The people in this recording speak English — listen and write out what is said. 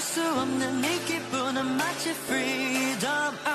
수 없는 이 기분은 마치 freedom. I'm